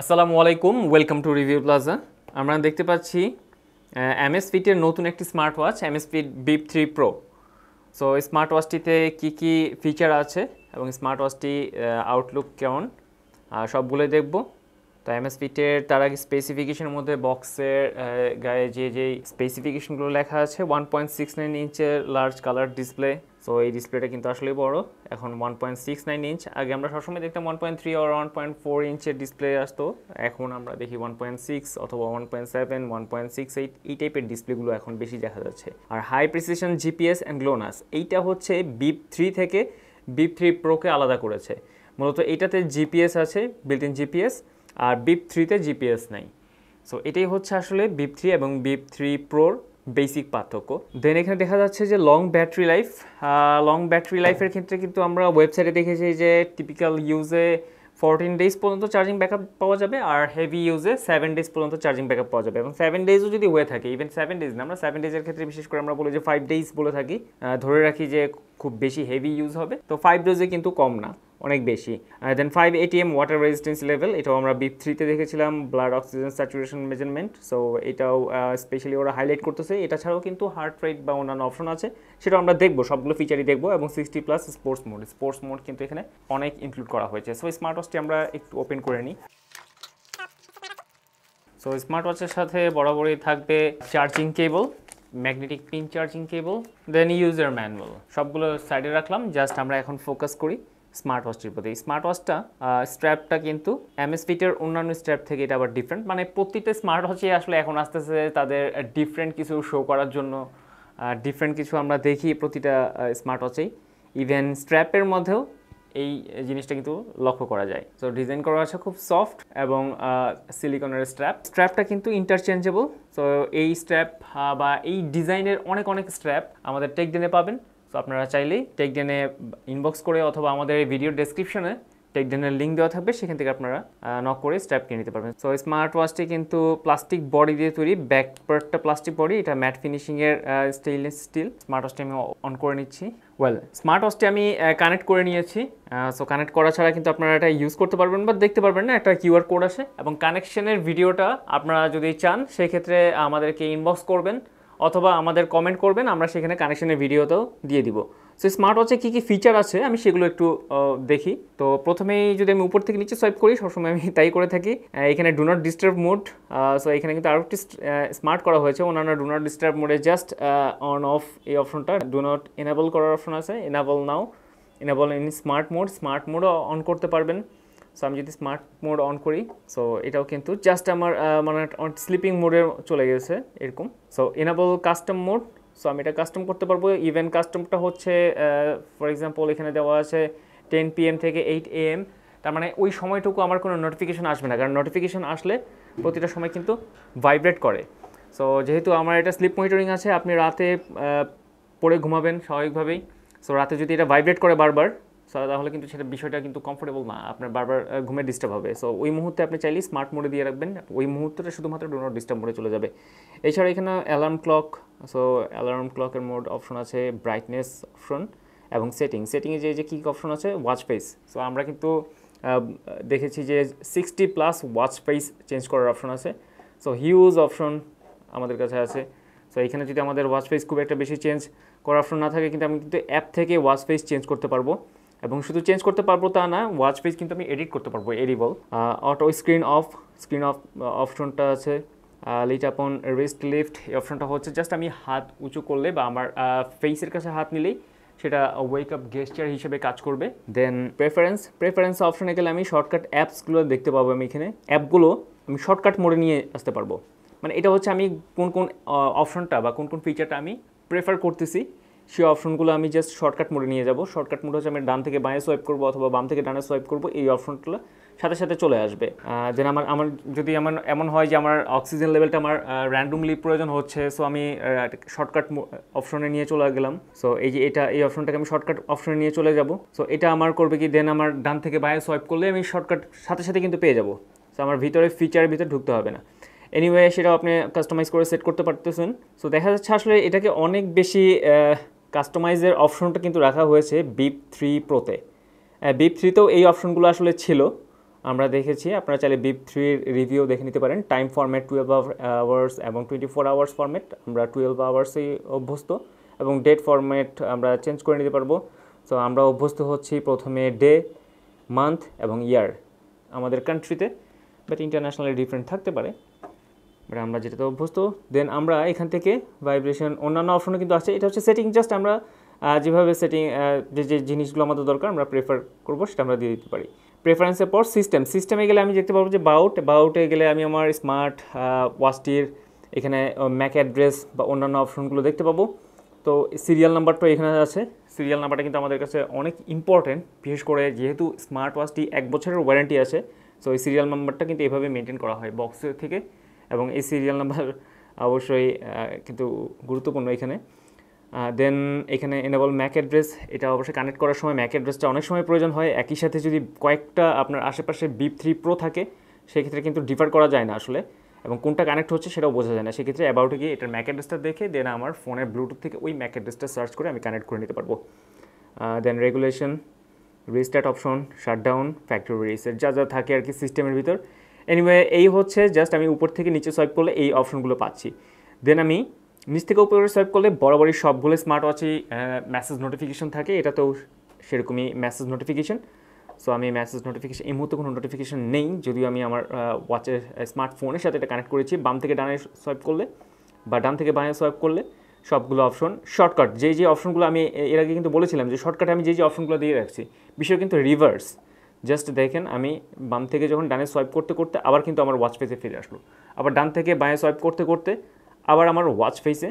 আসসালামু আলাইকুম welcome to review plaza আমরা দেখতে পাচ্ছি এমএস ফিটের নতুন একটি smart watch Amazfit bip three pro so smart ওয়াচটিতে কী কী ফিচার আছে এবং স্মার্ট ওয়াচটি আউটলুক কেমন? সব সবগুলোই দেখব। তো এমএস ফিটের তার আগে স্পেসিফিকেশনের মধ্যে বক্সের গায়ে যে যে স্পেসিফিকেশনগুলো লেখা আছে ওয়ান পয়েন্ট সিক্স নাইন ইঞ্চের লার্জ কালার ডিসপ্লে সো এই ডিসপ্লেটা কিন্তু আসলে বড়। এখন one point six nine inch আগে আমরা সবসময় দেখতাম ওয়ান পয়েন্ট থ্রি আর ওয়ান পয়েন্ট ফোর ইঞ্চের ডিসপ্লে আসতো। এখন আমরা দেখি ওয়ান পয়েন্ট সিক্স অথবা one point seven one point six eight এই টাইপের ডিসপ্লেগুলো এখন বেশি দেখা যাচ্ছে। আর high precision GPS and GLONASS এইটা হচ্ছে বিপ থ্রি থেকে বিপ থ্রি প্রোকে আলাদা করেছে। মূলত এইটাতে জিপিএস আছে বিল্ট ইন জিপিএস আর বিপ থ্রিতে জিপিএস নাই। সো এটাই হচ্ছে আসলে বিপ থ্রি এবং বিপ থ্রি প্রোর বেসিক পার্থক্য। দেন এখানে দেখা যাচ্ছে যে long battery life long battery লাইফের ক্ষেত্রে কিন্তু আমরা ওয়েবসাইটে দেখেছি যে টিপিক্যাল ইউজে ফোরটিন ডেজ পর্যন্ত চার্জিং ব্যাকআপ পাওয়া যাবে আর হেভি ইউজে সেভেন ডেজ পর্যন্ত চার্জিং ব্যাকআপ পাওয়া যাবে। এবং সেভেন ডেজও যদি হয়ে থাকে ইভেন সেভেন ডেজ না, আমরা সেভেন ডেজের ক্ষেত্রে বিশেষ করে আমরা বলি যে ফাইভ ডেজ বলে থাকি। ধরে রাখি যে খুব বেশি হেভি ইউজ হবে। তো ফাইভ ডেজে কিন্তু কম না। অনেক বেশি। Then five ATM water resistance level এটাও আমরা বিপ থ্রিতে দেখেছিলাম blood oxygen saturation measurement so এটাও স্পেশালি ওরা হাইলাইট করতেছে। এটা ছাড়াও কিন্তু হার্ট রেট বা অন্যান্য অপশন আছে, সেটা আমরা দেখব, সবগুলো ফিচারই দেখব, এবং sixty plus sports mode sports mode কিন্তু এখানে অনেক ইনক্লুড করা হয়েছে। সো স্মার্ট ওয়াচটি আমরা একটু ওপেন করে নিই। সো স্মার্ট ওয়াচের সাথে বরাবরই থাকবে charging cable magnetic pin charging cable then user manual সবগুলো সাইডে রাখলাম জাস্ট আমরা এখন ফোকাস করি। স্মার্ট ওয়াচটির প্রতি স্মার্ট ওয়াচটা স্ট্র্যাপটা কিন্তু এমএস ফিটের অন্যান্য স্ট্র্যাপ থেকে এটা আবার ডিফারেন্ট মানে প্রতিটা স্মার্ট ওয়াচে আসলে এখন আস্তে আস্তে তাদের ডিফারেন্ট কিছু শো করার জন্য। ডিফারেন্ট কিছু আমরা দেখি প্রতিটা স্মার্ট ওয়াচেই। ইভেন স্ট্র্যাপের মধ্যেও এই জিনিসটা কিন্তু লক্ষ্য করা যায়। সো ডিজাইন করা আছে খুব সফট এবং সিলিকনের স্ট্র্যাপ স্ট্র্যাপটা কিন্তু ইন্টারচেঞ্জেবল সো এই স্ট্র্যাপ বা এই ডিজাইনের অনেক অনেক স্ট্র্যাপ আমাদের টেকডেনে পাবেন। সো আপনারা চাইলেই টেকডেনে ইনবক্স করে অথবা আমাদের এই ভিডিও ডেসক্রিপশনে টেকডেনের লিঙ্ক দেওয়া থাকবে, সেখান থেকে আপনারা নক করে স্ট্র্যাপ কিনে নিতে পারবেন। সো স্মার্ট ওয়াচটি কিন্তু প্লাস্টিক বডি দিয়ে তৈরি ব্যাক পার্টটা প্লাস্টিক বডি এটা ম্যাট ফিনিশিংয়ের স্টেইনলেস স্টিল স্মার্ট ওয়াচটি আমি অন করে নিচ্ছি। ওয়েল স্মার্ট ওয়াচটি আমি কানেক্ট করে নিয়েছি। সো কানেক্ট করা ছাড়া কিন্তু আপনারা এটা ইউজ করতে পারবেন বা দেখতে পারবেন না, একটা কিউআর কোড আছে এবং কানেকশনের ভিডিওটা আপনারা যদি চান, সেক্ষেত্রে আমাদেরকে ইনবক্স করবেন। অথবা আমাদের কমেন্ট করবেন, আমরা সেখানে কানেকশনের ভিডিওতেও দিয়ে দিব। সো স্মার্ট ওয়াচে কী কী ফিচার আছে, আমি সেগুলো একটু দেখি। তো প্রথমেই যদি আমি উপর থেকে নিচে সোয়াইপ করি, সবসময় আমি তাই করে থাকি। এখানে do not disturb mode so এখানে কিন্তু আরও একটি স্মার্ট করা হয়েছে। অন্যান্য ডু নট ডিস্টার্ব মোডে জাস্ট অন অফ এই অপশনটা ডু নট এনাবল করার অপশন আছে। Enable now enable in smart mode smart মোডও on করতে পারবেন। সো আমি যদি স্মার্ট মোড অন করি সো এটাও কিন্তু জাস্ট আমার মানে স্লিপিং মোডে চলে গেছে এরকম। So enable custom mode so আমি এটা কাস্টম করতে পারব। ইভেন কাস্টমটা হচ্ছে ফর এক্সাম্পল এখানে দেওয়া আছে টেন পিএম থেকে এইট এএম তার মানে ওই সময়টুকু আমার কোনো নোটিফিকেশন আসবে না, কারণ নোটিফিকেশন আসলে প্রতিটা সময় কিন্তু ভাইব্রেট করে। সো যেহেতু আমার এটা স্লিপ মনিটরিং আছে, আপনি রাতে পড়ে ঘুমাবেন স্বাভাবিকভাবেই। সো রাতে যদি এটা ভাইব্রেট করে বারবার তাহলে কিন্তু সেটা বিষয়টা কিন্তু কমফোর্টেবল না। আপনার বারবার ঘুমে ডিস্টার্ব হবে। সো ওই মুহূর্তে আপনি চাইলেই স্মার্ট মোডে দিয়ে রাখবেন। ওই মুহূর্তটা শুধুমাত্র ডো নট ডিস্টার্ব মোডে চলে যাবে। এছাড়া এখানে অ্যালার্ম ক্লক সো অ্যালার্ম ক্লকের মোড অপশন আছে ব্রাইটনেস অপশন এবং সেটিং সেটিংয়ে যে যে কী অপশন আছে? ওয়াচ ফেস সো আমরা কিন্তু দেখেছি যে sixty plus watch face change করার অপশন আছে। সো হিউজ অপশন আমাদের কাছে আছে। সো এখানে যদি আমাদের ওয়াচ ফেস খুব একটা বেশি চেঞ্জ করার অপশন না থাকে, কিন্তু আমি কিন্তু অ্যাপ থেকে ওয়াচ ফেস চেঞ্জ করতে পারব। এবং শুধু চেঞ্জ করতে পারব তা না ওয়াচ পেজ কিন্তু আমি এডিট করতে পারব edible auto screen off screen off অপশনটা আছে। লিট আপন রিস্ট লিফট এই অপশনটা হচ্ছে জাস্ট আমি হাত উঁচু করলে বা আমার ফেসের কাছে হাত নিলেই সেটা ওয়েক আপ গেস্টার হিসেবে কাজ করবে। দেন প্রেফারেন্স প্রেফারেন্স অপশনে গেলে আমি শর্টকাট অ্যাপসগুলো দেখতে পাবো আমি এখানে। অ্যাপগুলো আমি শর্টকাট মোডে নিয়ে আসতে পারব। মানে এটা হচ্ছে আমি কোন কোন অপশনটা বা কোন কোন ফিচারটা আমি প্রেফার করতেছি। সেই অপশনগুলো আমি জাস্ট শর্টকাট মোডে নিয়ে যাব। শর্টকাট মোড হচ্ছে আমি ডান থেকে বাঁয়ে সোয়াইপ করব অথবা বাম থেকে ডানে সোয়াইপ করব, এই অপশনগুলো সাথে সাথে চলে আসবে। যেন আমার আমার যদি আমার এমন হয় যে আমার অক্সিজেন লেভেলটা আমার র্যান্ডমলি প্রয়োজন হচ্ছে সো আমি শর্টকাট অপশনে নিয়ে চলে গেলাম। সো এই যে এটা, এই অপশনটাকে আমি শর্টকাট অপশনে নিয়ে চলে যাব। সো এটা আমার করবে কি দেন আমার ডান থেকে বাঁয়ে সোয়াইপ করলে আমি শর্টকাট সাথে সাথে কিন্তু পেয়ে যাব। সো আমার ভিতরে ফিচারের ভিতরে ঢুকতে হবে না। এনিওয়ে সেটাও আপনি কাস্টমাইজ করে সেট করতে পারতেছেন। সো দেখা যাচ্ছে আসলে এটাকে অনেক বেশি কাস্টমাইজের অপশনটা কিন্তু রাখা হয়েছে বিপ থ্রি প্রোতে বিপ থ্রিতেও এই অপশনগুলো আসলে ছিল। আমরা দেখেছি, আপনারা চাইলে বিপ থ্রির রিভিউ দেখে নিতে পারেন। টাইম ফরম্যাট টুয়েলভ আওয়ার্স এবং টোয়েন্টি ফোর আওয়ার্স ফরম্যাট আমরা টুয়েলভ আওয়ার্সেই অভ্যস্ত। এবং ডেট ফরম্যাট আমরা চেঞ্জ করে নিতে পারব। সো আমরা অভ্যস্ত হচ্ছি প্রথমে ডে মান্থ এবং ইয়ার আমাদের কান্ট্রিতে বাট ইন্টারন্যাশনালি ডিফারেন্ট থাকতে পারে। বাট আমরা যেটাতে অভ্যস্ত দেন আমরা এখান থেকে ভাইব্রেশন অন্যান্য অপশনও কিন্তু আছে এটা হচ্ছে সেটিং জাস্ট আমরা যেভাবে সেটিং যে যে জিনিসগুলো আমাদের দরকার, আমরা প্রেফার করব, সেটা আমরা দিয়ে দিতে পারি। প্রেফারেন্সের পর সিস্টেম সিস্টেমে গেলে আমি দেখতে পারব যে বাউট বাউটে গেলে আমি আমার স্মার্ট ওয়াচটির এখানে ম্যাক অ্যাড্রেস বা অন্যান্য অপশনগুলো দেখতে পাবো। তো সিরিয়াল নাম্বারটা এখানে আছে। সিরিয়াল নাম্বারটা কিন্তু আমাদের কাছে অনেক ইম্পর্টেন্ট বিশেষ করে যেহেতু স্মার্ট ওয়াচটি এক বছরের ওয়ারেন্টি আছে সো এই সিরিয়াল নাম্বারটা কিন্তু এভাবে মেনটেন করা হয় বক্সের থেকে। এবং এই সিরিয়াল নাম্বার অবশ্যই কিন্তু গুরুত্বপূর্ণ এখানে। দেন এখানে এনেবল ম্যাক অ্যাড্রেস এটা অবশ্যই কানেক্ট করার সময় ম্যাক অ্যাড্রেসটা অনেক সময় প্রয়োজন হয়। একই সাথে যদি কয়েকটা আপনার আশেপাশে বিপ থ্রি প্রো থাকে, সেক্ষেত্রে কিন্তু ডিফার করা যায় না আসলে। এবং কোনটা কানেক্ট হচ্ছে সেটাও বোঝা যায় না। সেক্ষেত্রে অ্যাবাউটে গিয়ে এটার ম্যাক অ্যাড্রেসটা দেখে দেন আমার ফোনের ব্লুটুথ থেকে ওই ম্যাক অ্যাড্রেসটা সার্চ করে আমি কানেক্ট করে নিতে পারব। Then regulation restart option shutdown factory reset যা যা থাকে আর কি সিস্টেমের ভিতর। এনিওয়ে এই হচ্ছে জাস্ট আমি উপর থেকে নিচে সোয়াইপ করলে এই অপশনগুলো পাচ্ছি। দেন আমি নিচ থেকে উপরে সোয়াইপ করলে বরাবরই সবগুলো স্মার্ট ওয়াচে মেসেজ নোটিফিকেশন থাকে। এটাতেও সেরকমই মেসেজ নোটিফিকেশন সো আমি মেসেজ নোটিফিকেশন এই মুহূর্তে কোনো নোটিফিকেশন নেই। যদিও আমি আমার ওয়াচের স্মার্টফোনের সাথে এটা কানেক্ট করেছি। বাম থেকে ডানে সোয়াইপ করলে বা ডান থেকে বাঁয়ে সোয়াইপ করলে সবগুলো অপশন শর্টকাট যেই যে অপশনগুলো আমি এর আগে কিন্তু বলেছিলাম যে শর্টকাটে আমি যে যে অপশনগুলো দিয়ে রাখছি বিষয় কিন্তু রিভার্স জাস্ট দেখেন আমি বাম থেকে যখন ডানে সোয়াইপ করতে করতে আবার কিন্তু আমার ওয়াচ ফেসে ফিরে আসলো। আবার ডান থেকে বাঁয়ে সোয়াইপ করতে করতে আবার আমার ওয়াচ ফেসে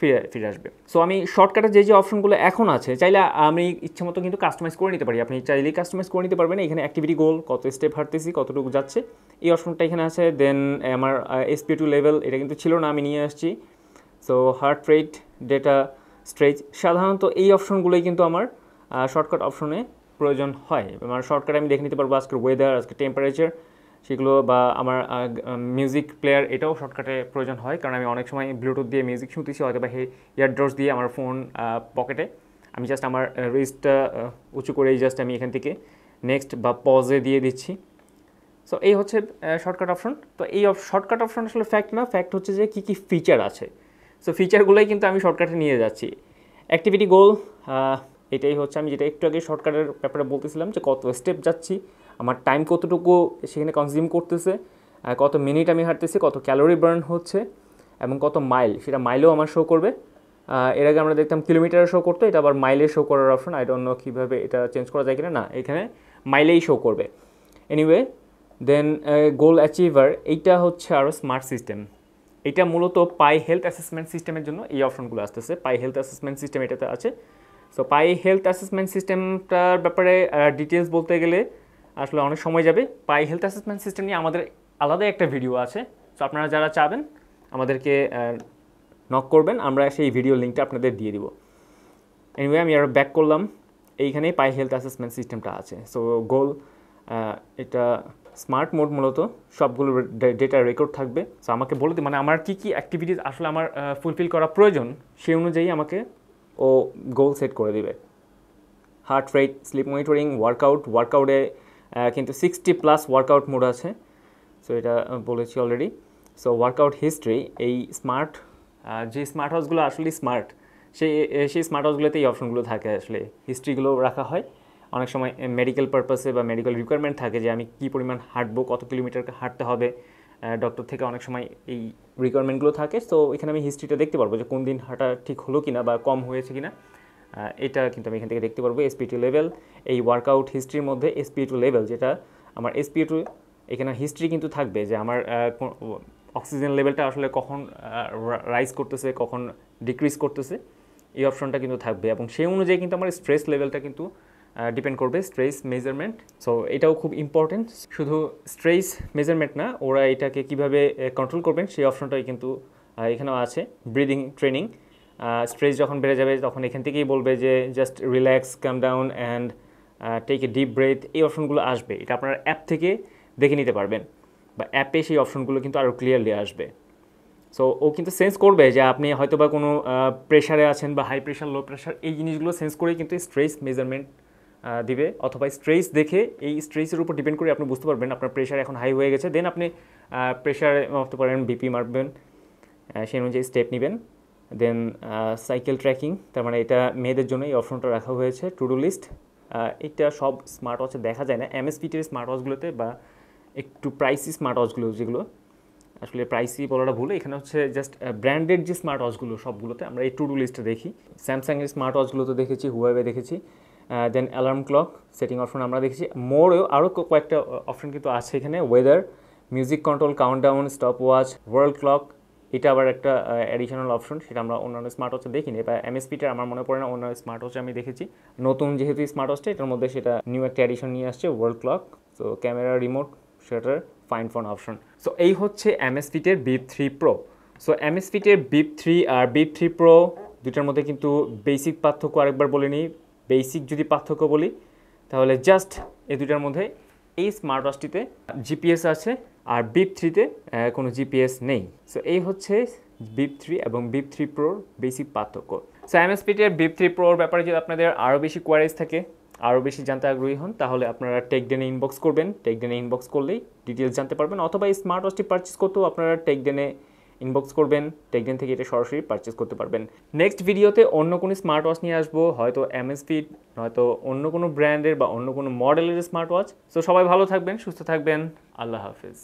ফিরে ফিরে আসবে। সো আমি শর্টকাটে যে যে অপশনগুলো এখন আছে, চাইলে আমি ইচ্ছে মতো কিন্তু কাস্টমাইজ করে নিতে পারি। আপনি চাইলেই কাস্টমাইজ করে নিতে পারবেন। এখানে অ্যাক্টিভিটি গোল কত স্টেপ হাঁটতেছি, কতটুকু যাচ্ছে, এই অপশনটা এখানে আছে। দেন আমার এসপি টু লেভেল এটা কিন্তু ছিল না, আমি নিয়ে আসছি। So heart rate data stretch সাধারণত এই অপশনগুলোই কিন্তু আমার শর্টকাট অপশনে প্রয়োজন হয়। আমার শর্টকাট আমি দেখে নিতে পারব আজকের ওয়েদার আজকে টেম্পারেচার সেগুলো বা আমার মিউজিক প্লেয়ার এটাও শর্টকাটে প্রয়োজন হয়। কারণ আমি অনেক সময় ব্লুটুথ দিয়ে মিউজিক শুনতেছি, হয়তো বা ইয়ারড্রস দিয়ে আমার ফোন পকেটে আমি জাস্ট আমার রিস্টটা উঁচু করেই জাস্ট আমি এখান থেকে নেক্সট বা পজে দিয়ে দিচ্ছি। সো এই হচ্ছে শর্টকাট অপশন তো এই শর্টকাট অপশন আসলে ফ্যাক্ট না ফ্যাক্ট হচ্ছে যে কী কী ফিচার আছে। সো ফিচারগুলোই কিন্তু আমি শর্টকাটে নিয়ে যাচ্ছি। অ্যাক্টিভিটি গোল এটাই হচ্ছে আমি যেটা একটু আগে শর্টকাটের ব্যাপারে বলতেছিলাম যে কত স্টেপ যাচ্ছি, আমার টাইম কতটুকু সেখানে কনজিউম করতেছে কত মিনিট আমি হাঁটতেছি, কত ক্যালোরি বার্ন হচ্ছে এবং কত মাইল সেটা মাইলেও আমার শো করবে। এর আগে আমরা দেখতাম কিলোমিটারে শো করতো, এটা আবার মাইলে শো করার অপশন আই ডোন্ট নো কীভাবে এটা চেঞ্জ করা যায় কিনা, না, এখানে মাইলেই শো করবে। এনিওয়ে দেন গোল অ্যাচিভার এইটা হচ্ছে আরও স্মার্ট সিস্টেম এটা মূলত পাই হেলথ অ্যাসেসমেন্ট সিস্টেমের জন্য এই অপশনগুলো আসতেছে। পাই হেলথ অ্যাসেসমেন্ট সিস্টেম এটাতে আছে। সো পাই হেলথ অ্যাসেসমেন্ট সিস্টেমটার ব্যাপারে ডিটেলস বলতে গেলে আসলে অনেক সময় যাবে। পাই হেলথ অ্যাসেসমেন্ট সিস্টেম নিয়ে আমাদের আলাদা একটা ভিডিও আছে। সো আপনারা যারা চাবেন, আমাদেরকে নক করবেন। আমরা সেই ভিডিও লিঙ্কটা আপনাদের দিয়ে দিব। এনিওয়ে আমি আরও ব্যাক করলাম। এইখানেই পাই হেলথ অ্যাসেসমেন্ট সিস্টেমটা আছে। সো গোল এটা স্মার্ট মোড মূলত। সবগুলো ডেটা রেকর্ড থাকবে। সো আমাকে বলে দিই মানে আমার কী কী অ্যাক্টিভিটিস আসলে আমার ফুলফিল করা প্রয়োজন, সেই অনুযায়ী আমাকে ও গোল সেট করে দিবে। Heart rate sleep monitoring workout ওয়ার্কআউটে কিন্তু সিক্সটি প্লাস ওয়ার্কআউট মোড আছে। সো এটা বলেছি অলরেডি সো ওয়ার্কআউট হিস্ট্রি এই স্মার্ট যে স্মার্ট হাউসগুলো আসলে স্মার্ট সেই সেই স্মার্ট হাউসগুলোতে এই অপশনগুলো থাকে আসলে। হিস্ট্রিগুলো রাখা হয়। অনেক সময় মেডিকেল পারপাসে বা মেডিকেল রিকোয়ারমেন্ট থাকে যে আমি কী পরিমাণ হাঁটবো, কত কিলোমিটার হাঁটতে হবে। ডক্টর থেকে অনেক সময় এই রিকোয়ারমেন্টগুলো থাকে। তো এখানে আমি হিস্ট্রিটা দেখতে পারব যে কোন দিন হাঁটা ঠিক হলো কিনা বা কম হয়েছে কিনা। এটা কিন্তু আমি এখান থেকে দেখতে পারব এসপি টু লেভেল এই ওয়ার্কআউট হিস্ট্রির মধ্যে এসপি টু লেভেল যেটা আমার এসপি টু এখানে হিস্ট্রি কিন্তু থাকবে যে আমার অক্সিজেন লেভেলটা আসলে কখন রাইজ করতেছে, কখন ডিক্রিজ করতেছে। এই অপশনটা কিন্তু থাকবে এবং সেই অনুযায়ী কিন্তু আমার স্ট্রেস লেভেলটা কিন্তু ডিপেন্ড করবে স্ট্রেস মেজারমেন্ট সো এটাও খুব ইম্পর্টেন্ট শুধু স্ট্রেস মেজারমেন্ট না, ওরা এটাকে কীভাবে কন্ট্রোল করবেন, সেই অপশনটাই কিন্তু এখানেও আছে। ব্রিদিং ট্রেনিং স্ট্রেস যখন বেড়ে যাবে, তখন এখান থেকেই বলবে যে just relax calm down and take a deep breath এই অপশনগুলো আসবে। এটা আপনার অ্যাপ থেকে দেখে নিতে পারবেন। বা অ্যাপে সেই অপশনগুলো কিন্তু আরও ক্লিয়ারলি আসবে। সো ও কিন্তু সেন্স করবে যে, আপনি হয়তো বা কোনো প্রেশারে আছেন বা হাই প্রেশার লো প্রেশার এই জিনিসগুলো সেন্স করেই কিন্তু স্ট্রেস মেজারমেন্ট দিবে অথবা স্ট্রেস দেখে এই স্ট্রেসের উপর ডিপেন্ড করে আপনি বুঝতে পারবেন, আপনার প্রেশার এখন হাই হয়ে গেছে দেন আপনি প্রেশার মাপতে পারেন বিপি মারবেন সেই অনুযায়ী স্টেপ নেবেন দেন সাইকেল ট্র্যাকিং তার মানে এটা মেয়েদের জন্য এই অপশনটা রাখা হয়েছে টু ডু লিস্ট এটা সব স্মার্ট ওয়াচে দেখা যায় না এমএসপিটির স্মার্ট ওয়াচগুলোতে বা একটু প্রাইসি স্মার্ট ওয়াচগুলো যেগুলো, আসলে প্রাইসি বলাটা ভুল, এখানে হচ্ছে জাস্ট ব্র্যান্ডেড যে স্মার্ট ওয়াচগুলো সবগুলোতে আমরা এই টু ডু লিস্টে দেখি স্যামসাংয়ের স্মার্ট ওয়াচগুলোতে দেখেছি হুয়াওয়ে দেখেছি then alarm clock setting option আমরা দেখেছি। মোরেও আরও কয়েকটা অপশন কিন্তু আছে এখানে। Weather music control countdown stopwatch world clock এটা আবার একটা অ্যাডিশনাল অপশন সেটা আমরা অন্যান্য স্মার্ট ওয়াচে দেখিনি। বা এমএসপিটা আমার মনে পড়ে না অন্যান্য স্মার্ট ওয়াচে আমি দেখেছি। নতুন যেহেতু স্মার্ট ওয়াচটা এটার মধ্যে সেটা নিউ একটা অ্যাডিশন নিয়ে আসছে ওয়ার্ল্ড ক্লক তো ক্যামেরা রিমোট সেটার ফাইন ফোন অপশন সো এই হচ্ছে এমএসপিটের বিপ থ্রি প্রো সো এমএসপিটের বিপ থ্রি আর বিপ থ্রি প্রো দুটার মধ্যে কিন্তু বেসিক পার্থক্য আরেকবার বলে নিই। বেসিক যদি পার্থক্য বলি, তাহলে জাস্ট এই দুটার মধ্যে এই স্মার্ট ওয়াচটিতে জিপিএস আছে আর বিপ থ্রিতে কোনো জিপিএস নেই। সো এই হচ্ছে বিপ থ্রি এবং বিপ থ্রি প্রোর বেসিক পার্থক্য। সো এমএসপিটের বিপ থ্রি প্রোর ব্যাপারে যদি আপনাদের আরও বেশি কোয়ারিজ থাকে আরও বেশি জানতে আগ্রহী হন, তাহলে আপনারা টেকডেনে ইনবক্স করবেন। টেকডেনে ইনবক্স করলেই ডিটেলস জানতে পারবেন। অথবা এই স্মার্ট ওয়াচটি পারচেস করতেও আপনারা টেকডেনে ইনবক্স করবেন টেকডেন থেকে এটা সরাসরি পারচেস করতে পারবেন। নেক্সট ভিডিওতে অন্য কোনো স্মার্ট ওয়াচ নিয়ে আসব, হয়তো এমএসপি নয়তো অন্য কোনো ব্র্যান্ডের বা অন্য কোনো মডেলের স্মার্ট ওয়াচ সো সবাই ভালো থাকবেন, সুস্থ থাকবেন, আল্লাহ হাফিজ।